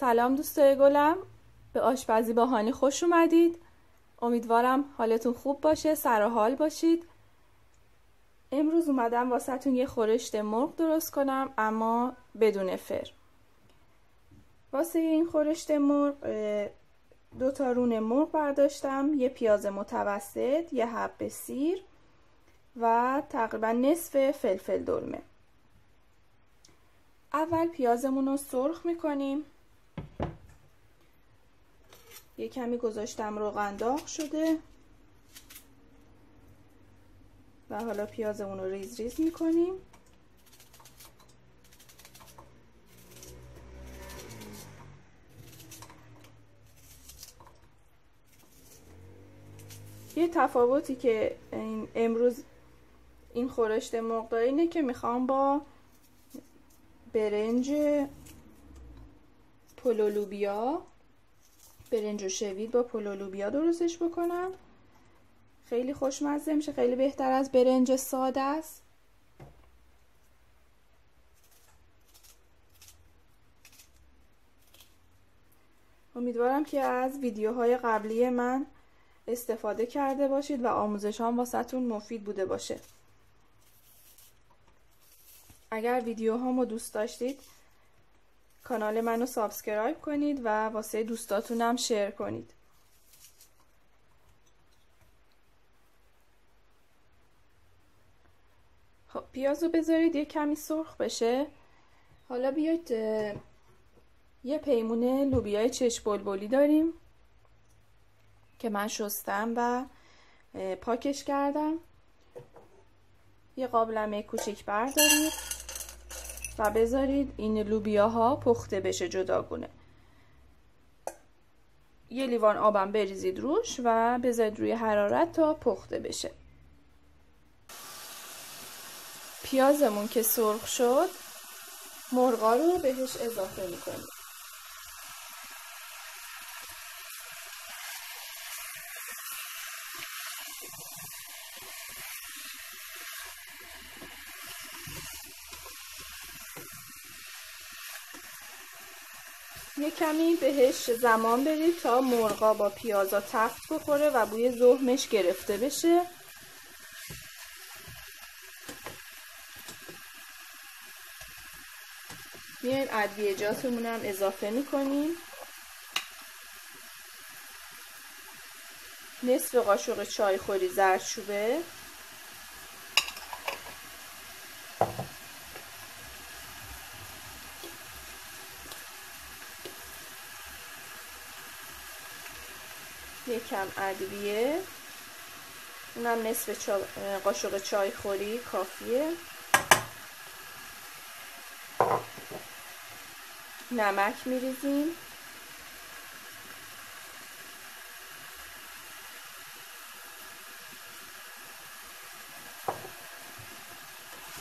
سلام دوستای گلم. به آشپزی با هانی خوش اومدید. امیدوارم حالتون خوب باشه سر حال باشید. امروز اومدم واسهتون یه خورشت مرغ درست کنم اما بدون فر. واسه این خورشت مرغ دو تا رون مرغ برداشتم یه پیاز متوسط یه حب سیر و تقریبا نصف فلفل دلمه. اول پیازمون رو سرخ می‌کنیم. یه کمی گذاشتم روغن داغ شده. و حالا پیازمون رو ریز ریز می‌کنیم. یه تفاوتی که این امروز این خورشت مرغ اینه که می‌خوام با برنج پلولوبیا. برنج و شوید با پلولوبیا درستش بکنم. خیلی خوشمزه میشه خیلی بهتر از برنج ساده است. امیدوارم که از ویدیوهای قبلی من استفاده کرده باشید و آموزش هم واسهتون مفید بوده باشه. اگر ویدیو هامو دوست داشتید کانال منو سابسکرایب کنید و واسه دوستاتونم شیر کنید. خب پیاز رو بذارید یه کمی سرخ بشه. حالا بیاید یه پیمونه لوبیای چش بلبلی داریم که من شستم و پاکش کردم. یه قابلمه کوچیک بردارید. و بذارید این لوبیاها پخته بشه جداگونه. یه لیوان آبم بریزید روش و بذارید روی حرارت تا پخته بشه. پیازمون که سرخ شد مرغا رو بهش اضافه می‌کنیم. کمی بهش زمان بدید تا مرغا با پیازا تفت بخوره و بوی زهمش گرفته بشه. میایم ادویجاتمون هم اضافه می‌کنیم. نصف قاشق چای خوری زردچوبه. یکم ادویه. اونم نصف چا... قاشق چای خوری کافیه. نمک میریزیم.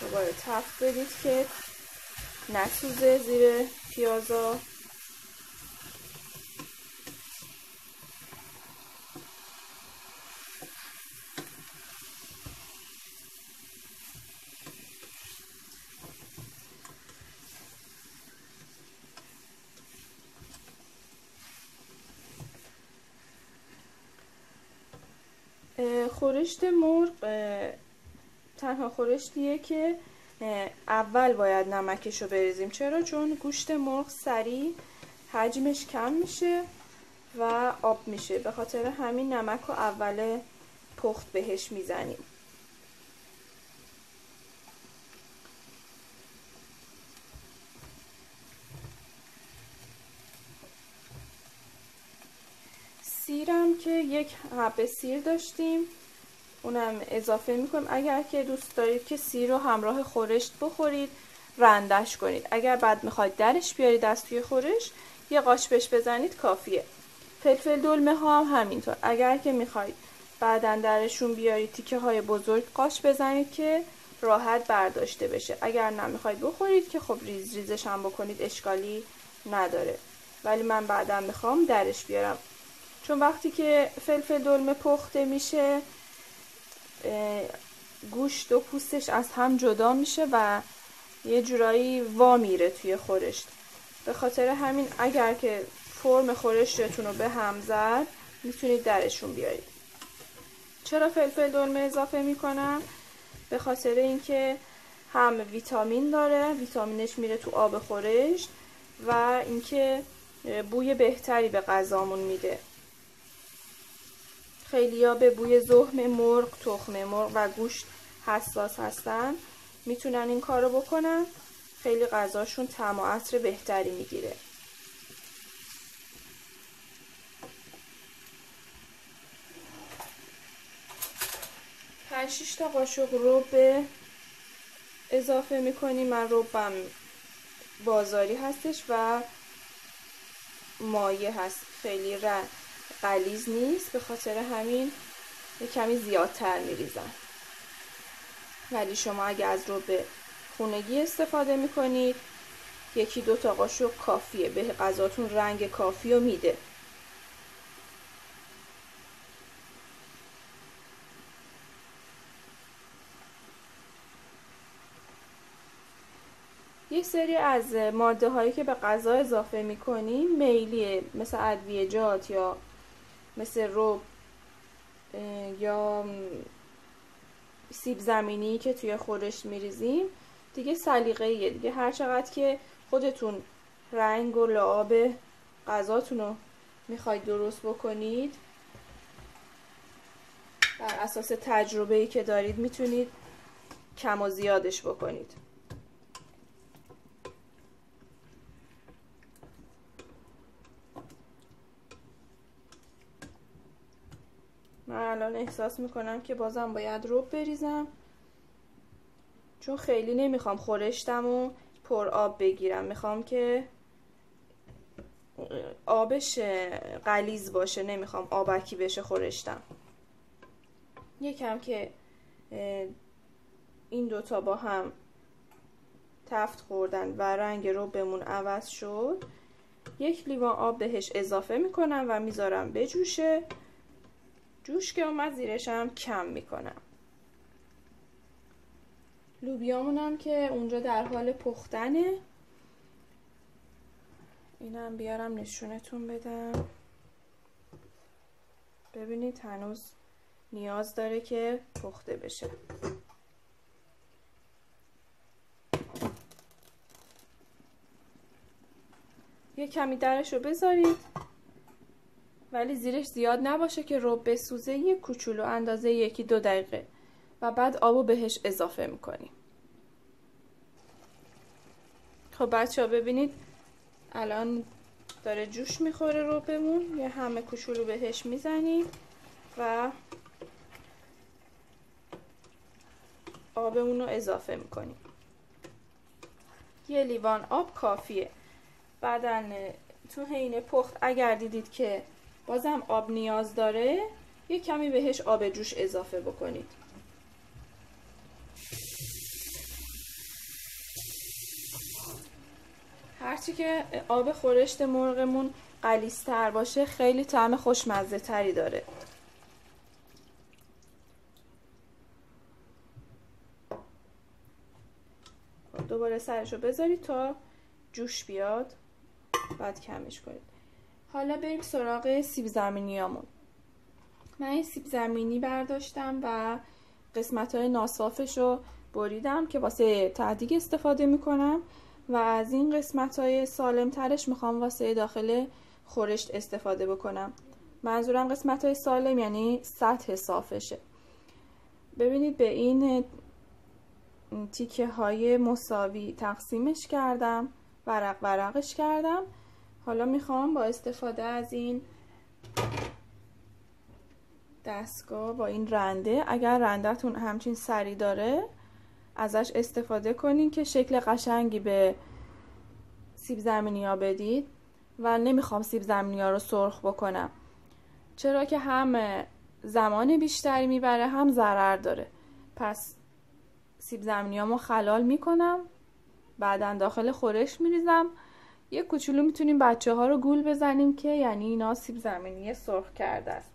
دوباره تفت بدید که نسوزه زیر پیازا. خورشت مرغ تنها خورشتیه که اول باید نمکش رو بریزیم. چرا؟ چون گوشت مرغ سریع حجمش کم میشه و آب میشه. به خاطر همین نمک رو اول پخت بهش می‌زنیم. سیرم که یک حبه سیر داشتیم. اونم اضافه می‌کنیم اگر که دوست دارید که سیر رو همراه خورشت بخورید رندش کنید. اگر بعد می‌خواید درش بیارید از توی خورش یه قاش بهش بزنید کافیه. فلفل دلمه ها هم همینطور. اگر که می‌خواید بعدا درشون بیارید تیکه های بزرگ قاش بزنید که راحت برداشته بشه. اگر نمی‌خواید بخورید که خب ریز ریزش هم بکنید اشکالی نداره. ولی من بعدا می‌خوام درش بیارم. چون وقتی که فلفل دلمه پخته میشه گوشت و پوستش از هم جدا میشه و یه جورایی وا میره توی خورشت. به خاطر همین اگر که فرم خورشتتون رو به هم زد می‌تونید درشون بیارید. چرا فلفل دلمه اضافه می‌کنم؟ به خاطر اینکه هم ویتامین داره ویتامینش میره تو آب خورشت و اینکه بوی بهتری به غذامون میده. خیلی ها به بوی زهم مرغ، تخم مرغ و گوشت حساس هستن. می‌تونن این کارو بکنن. خیلی غذاشون طعم و عطر بهتری می‌گیره. پنج تا قاشق به اضافه می‌کنیم من روبم بازاری هستش و مایه هست. خیلی قلیز نیست. به خاطر همین یه کمی زیادتر میریزم. ولی شما اگه از رو به خونگی استفاده می‌کنید یکی دو تا قاشق کافیه. به غذاتون رنگ کافی رو میده. یه سری از ماده هایی که به غذا اضافه می‌کنیم میلیه مثل ادویجات یا مثل روب یا سیب زمینی که توی خورش میریزیم دیگه سلیقه دیگه هر چقدر که خودتون رنگ و لعاب غذاتون رو می‌خواید درست بکنید بر اساس تجربه ای که دارید می‌تونید کم و زیادش بکنید من الان احساس می‌کنم که بازم باید روب بریزم. چون خیلی نمی‌خوام خورشتم و پر آب بگیرم. می‌خوام که آبش قلیز باشه. نمی‌خوام آبکی بشه خورشتم. یکم که این دوتا با هم تفت خوردن و رنگ رو بمون عوض شد یک لیوان آب بهش اضافه می‌کنم و می‌ذارم بجوشه. جوش که اومد زیرش هم کم می‌کنم. لوبیامونم که اونجا در حال پختنه. اینم بیارم نشونتون بدم. ببینید هنوز نیاز داره که پخته بشه. یه کمی درش رو بذارید. ولی زیرش زیاد نباشه که رو بسوزه یه کوچولو اندازه یکی دو دقیقه و بعد آبو بهش اضافه می‌کنیم. خب بچه ها ببینید الان داره جوش می‌خوره رو بمون یه همه کوچولو بهش می‌زنیم و آبمون رو اضافه می‌کنیم. یه لیوان آب کافیه. بعدا تو حین پخت. اگر دیدید که بازم آب نیاز داره یه کمی بهش آب جوش اضافه بکنید. هرچی که آب خورشت مرغمون قلیستر باشه خیلی طعم خوشمزه تری داره. خب، دوباره سرش رو بذارید تا جوش بیاد. بعد کمش کنید. حالا بریم سراغ سیب زمینیامون. من این سیب زمینی برداشتم و قسمت های ناصافش رو بریدم که واسه تعدیگ استفاده می‌کنم و از این قسمت های سالم ترش می‌خوام واسه داخل خورشت استفاده بکنم. منظورم قسمت های سالم یعنی سطح صافشه ببینید به این تیکه های مساوی تقسیمش کردم ورق ورقش کردم. حالا می‌خوام با استفاده از این دستگاه با این رنده اگر رندهتون همچین سری داره ازش استفاده کنین که شکل قشنگی به سیب زمینی ها بدید و نمی‌خوام سیب زمینی ها رو سرخ بکنم. چرا که هم زمان بیشتری می‌بره هم ضرر داره. پس سیب زمینی ها خلال می‌کنم بعدا داخل خورش میریزم. یه کوچولو می‌تونیم بچه ها رو گول بزنیم که یعنی اینا سیب زمینی سرخ کرده است.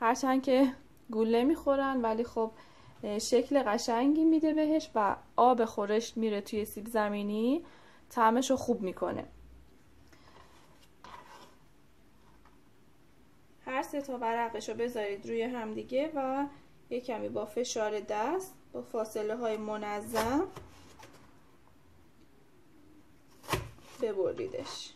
هرچند که گول نمی‌خورن ولی خب شکل قشنگی میده بهش و آب خورشت میره توی سیب زمینی طعمش رو خوب می‌کنه. هر سه تا ورقش رو بذارید روی همدیگه و یه کمی با فشار دست با فاصله های منظم ببریدش.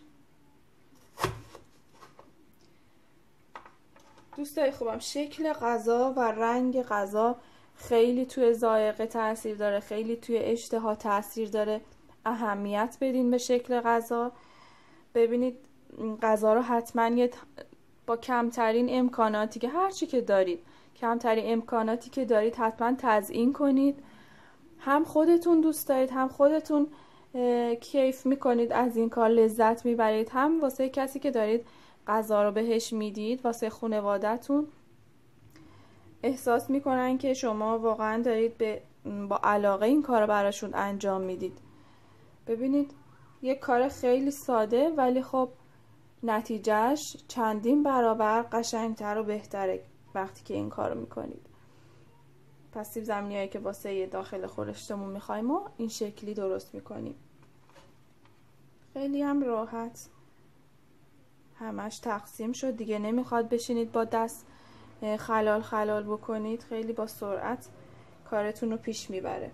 دوستای خوبم شکل غذا و رنگ غذا خیلی توی ذائقه تاثیر داره خیلی توی اشتها تاثیر داره. اهمیت بدین به شکل غذا. ببینید غذا رو حتما با کمترین امکاناتی که هرچی که دارید کمترین امکاناتی که دارید حتما تزیین کنید. هم خودتون دوست دارید هم خودتون کیف می‌کنید از این کار لذت می‌برید. هم واسه کسی که دارید غذا رو بهش می‌دید واسه خانوادهتون احساس می‌کنن که شما واقعا دارید به با علاقه این کار رو براشون انجام می‌دید. ببینید یک کار خیلی ساده ولی خب نتیجهش چندین برابر قشنگتر و بهتره وقتی که این کار رو می‌کنید. پس سیب زمینی هایی که واسه داخل خورشتمون می‌خوایم و این شکلی درست می‌کنیم. خیلی هم راحت. همش تقسیم شد. دیگه نمی‌خواد بشینید با دست خلال خلال بکنید. خیلی با سرعت کارتون رو پیش می‌بره.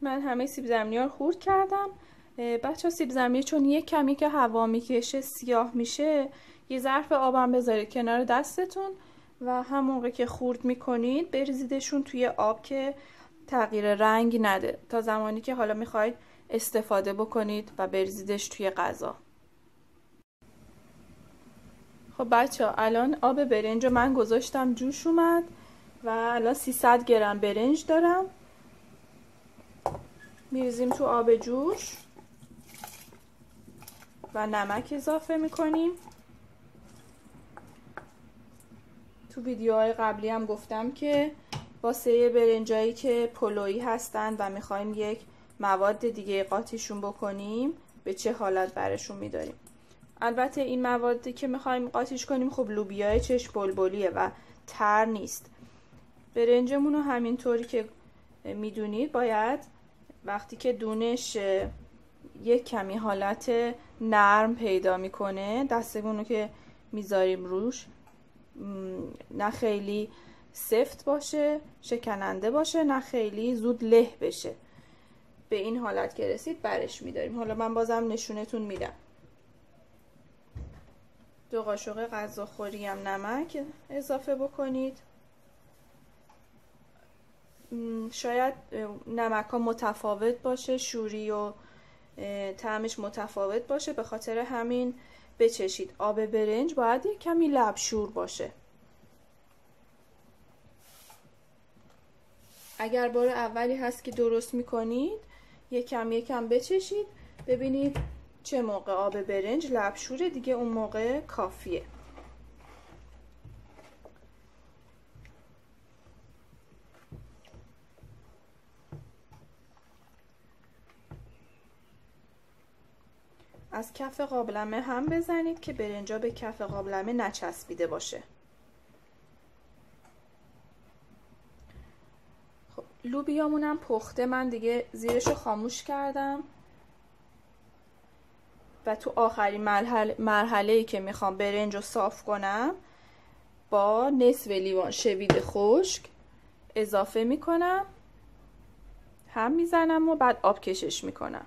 من همه سیب زمینی رو خورد کردم. بچه سیب زمینی چون یک کمی که هوا می‌کشه سیاه میشه یه ظرف آبم بذارید کنار دستتون و همون که خورد می‌کنید بریزیدشون توی آب که تغییر رنگ نده. تا زمانی که حالا می‌خواید استفاده بکنید و بریزیدش توی غذا. خب بچه ها الان آب برنج رو من گذاشتم جوش اومد و الان 300 گرم برنج دارم. میریزیم تو آب جوش و نمک اضافه می‌کنیم. تو ویدیوهای قبلی هم گفتم که واسه برنجایی که پلویی هستن و می‌خوایم یک مواد دیگه قاطیشون بکنیم به چه حالت برشون میداریم. البته این موادی که می‌خوایم قاطیش کنیم خب لوبیای چشم بلبلیه و تر نیست. برنجمون رو همینطوری که می‌دونید باید وقتی که دونش یک کمی حالت نرم پیدا می‌کنه دستمون رو که می‌ذاریم روش نه خیلی سفت باشه شکننده باشه نه خیلی زود له بشه. به این حالت که رسید برش میداریم. حالا من بازم نشونتون میدم. دو قاشق غذاخوری هم نمک اضافه بکنید. شاید نمک ها متفاوت باشه شوری و طعمش متفاوت باشه. به خاطر همین بچشید. آب برنج باید یک کمی لبشور باشه. اگر بار اولی هست که درست می‌کنید یکم یکم بچشید. ببینید چه موقع آب برنج لبشوره دیگه اون موقع کافیه. از کف قابلمه هم بزنید که برنجا به کف قابلمه نچسبیده باشه. خب لوبیامونم پخته. من دیگه زیرشو خاموش کردم. و تو آخرین مرحله, مرحله ای که می‌خوام برنج رو صاف کنم با نصف لیوان شوید خشک اضافه می‌کنم هم می‌زنم و بعد آب کشش می‌کنم.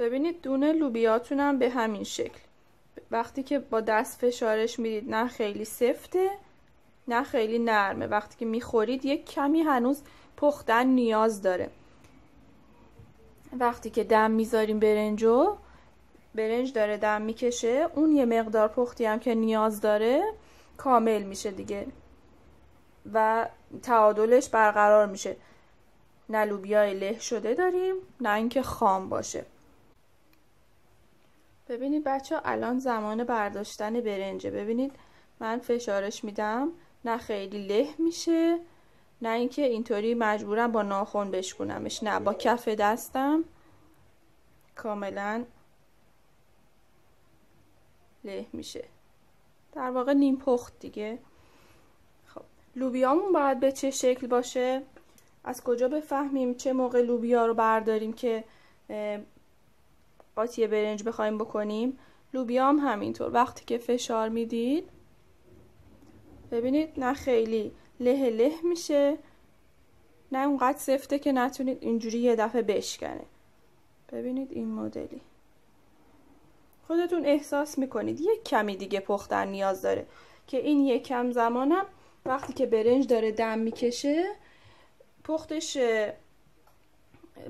ببینید دونه لوبیاتونم به همین شکل. وقتی که با دست فشارش می‌دید نه خیلی سفته نه خیلی نرمه. وقتی که می‌خورید یک کمی هنوز پختن نیاز داره. وقتی که دم می‌ذاریم برنجو برنج داره دم می‌کشه. اون یه مقدار پختی هم که نیاز داره کامل میشه دیگه. و تعادلش برقرار میشه. نه لوبیای له شده داریم نه اینکه خام باشه. ببینید بچه ها الان زمان برداشتن برنجه. ببینید من فشارش میدم. نه خیلی له میشه. نه اینکه اینطوری مجبورم با ناخون بشکنمش نه با کف دستم. کاملا له میشه. در واقع نیم پخت دیگه. خب لوبیامون باید به چه شکل باشه؟ از کجا بفهمیم چه موقع لوبیا رو برداریم که قاطی برنج بخوایم بکنیم. لوبیا هم همینطور. وقتی که فشار می‌دید ببینید نه خیلی له له میشه نه اونقدر سفته که نتونید اینجوری یه دفعه بشکنه. ببینید این مدلی. خودتون احساس می‌کنید. یک کمی دیگه پختن نیاز داره که این یک کم زمانم وقتی که برنج داره دم می‌کشه پختش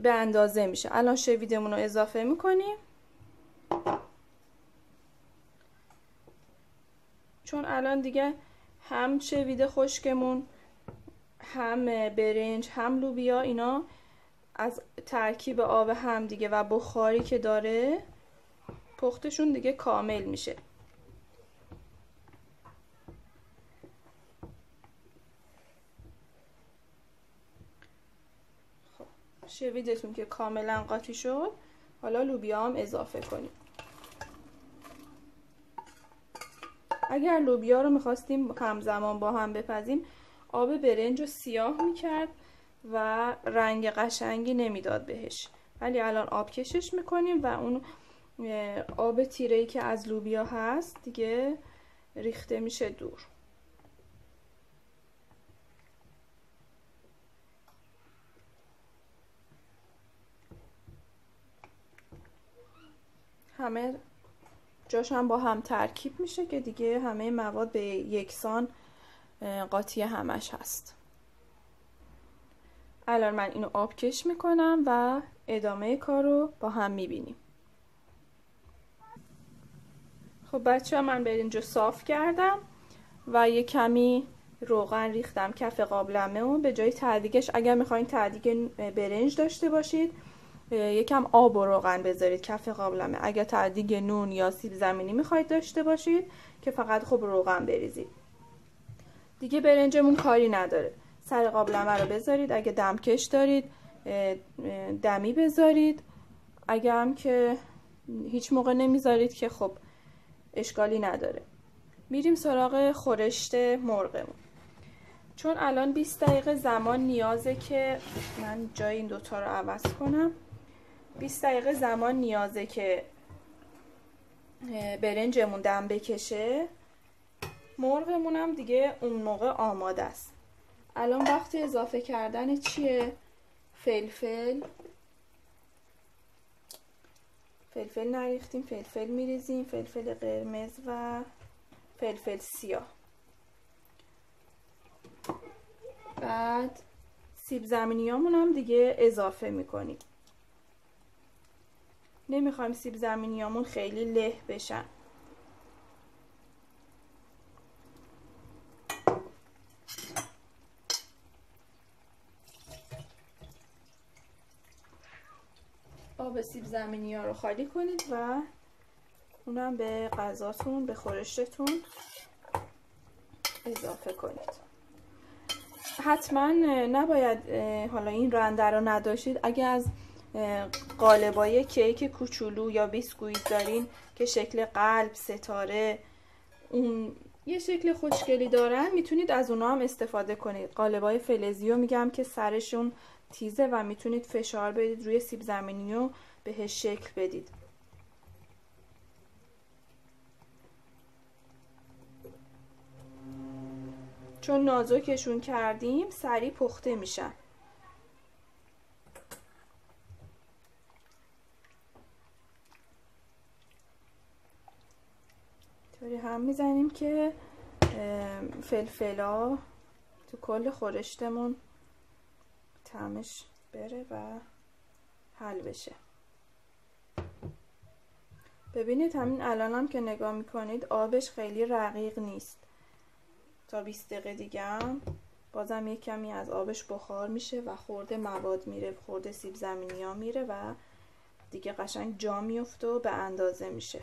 به اندازه میشه. الان شویدمون رو اضافه می‌کنیم. چون الان دیگه هم شوید خشکمون هم برنج هم لوبیا اینا از ترکیب آب هم دیگه و بخاری که داره پختشون دیگه کامل میشه. شویدتون که کاملا قاطی شد حالا لوبیا هم اضافه کنیم. اگر لوبیا رو می‌خواستیم همزمان با هم بپزیم آب برنج رو سیاه می‌کرد و رنگ قشنگی نمی‌داد بهش. ولی الان آب کشش می‌کنیم و اون آب تیره که از لوبیا هست دیگه ریخته میشه دور. همه جاش هم با هم ترکیب میشه که دیگه همه مواد به یکسان قاطی همش هست. الان من اینو آبکش می‌کنم و ادامه کار رو با هم می‌بینیم. خب بچه ها من رو صاف کردم و یه کمی روغن ریختم کف قابلمه و به جای تعدیگش اگر می‌خواین تعدیگ برنج داشته باشید یکم آب و روغن بذارید کف قابلمه. اگر تعدیگ نون یا سیب زمینی می‌خواید داشته باشید که فقط خب روغن بریزید. دیگه برنجمون کاری نداره. سر قابلمه رو بذارید. اگه دمکش دارید دمی بذارید. اگه هم که هیچ موقع نمی‌ذارید که خب اشکالی نداره. میریم سراغ خورشت مرغمون. چون الان 20 دقیقه زمان نیازه که من جای این دوتا رو عوض کنم. 20 دقیقه زمان نیازه که برنجمون دم بکشه. مرغمون هم دیگه اون موقع آماده است. الان وقت اضافه کردن چیه؟ فلفل. فلفل نریختیم فلفل میریزیم فلفل قرمز و فلفل سیاه. بعد سیب زمینی هم دیگه اضافه می‌کنیم. نمی‌خوایم سیب زمینیامون خیلی له بشن. آب سیب زمینی ها رو خالی کنید و اونم به غذاتون به خورشتتون اضافه کنید. حتما نباید حالا این رنده رو نداشتید. اگه از قالبای کیک کوچولو یا بیسکویت دارین که شکل قلب ستاره اون یه شکل خوشگلی دارن می‌تونید از اونا هم استفاده کنید. قالبای فلزی رو میگم که سرشون تیزه و می‌تونید فشار بدید روی سیب زمینی و بهش شکل بدید. چون نازکشون کردیم سریع پخته میشن. طوری هم می‌زنیم که فلفلا تو کل خورشتمون تعمش بره و حل بشه. ببینید همین الان هم که نگاه می‌کنید آبش خیلی رقیق نیست. تا 20 دقیقه دیگه هم بازم یک کمی از آبش بخار میشه و خورده مواد میره خورده سیب زمینی ها میره و دیگه قشنگ جا میفته و به اندازه میشه.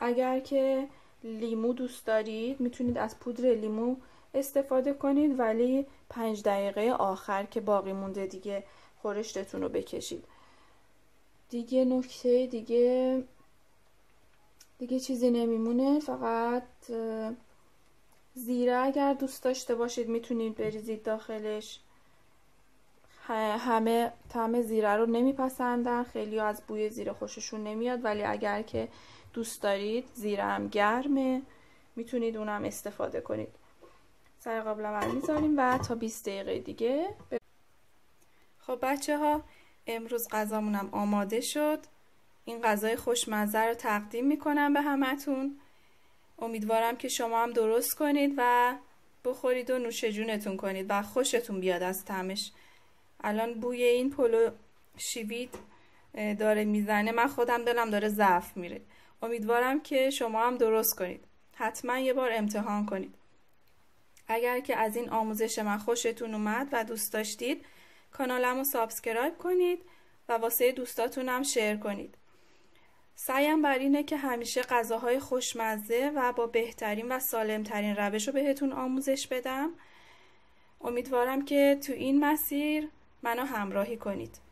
اگر که لیمو دوست دارید می‌تونید از پودر لیمو استفاده کنید ولی پنج دقیقه آخر که باقی مونده دیگه خورشتتون رو بکشید. دیگه نکته دیگه دیگه چیزی نمیمونه فقط زیره اگر دوست داشته باشید می‌تونید بریزید داخلش. همه طعم زیره رو نمیپسندن خیلی از بوی زیره خوششون نمیاد ولی اگر که دوست دارید زیره هم گرمه می‌تونید اونم استفاده کنید. سر قابل عمل می‌ذاریم و تا 20 دقیقه دیگه خب بچه ها امروز غذامونم آماده شد. این غذای خوشمزه رو تقدیم می‌کنم به همتون. امیدوارم که شما هم درست کنید و بخورید و نوش جونتون کنید و خوشتون بیاد از تمش. الان بوی این پلو شیوید داره می‌زنه. من خودم دلم داره ضعف میره. امیدوارم که شما هم درست کنید. حتما یه بار امتحان کنید. اگر که از این آموزش من خوشتون اومد و دوست داشتید کانالمو سابسکرایب کنید و واسه دوستاتونم شیر کنید. سعیم بر اینه که همیشه غذاهای خوشمزه و با بهترین و سالمترین روش رو بهتون آموزش بدم. امیدوارم که تو این مسیر منو همراهی کنید.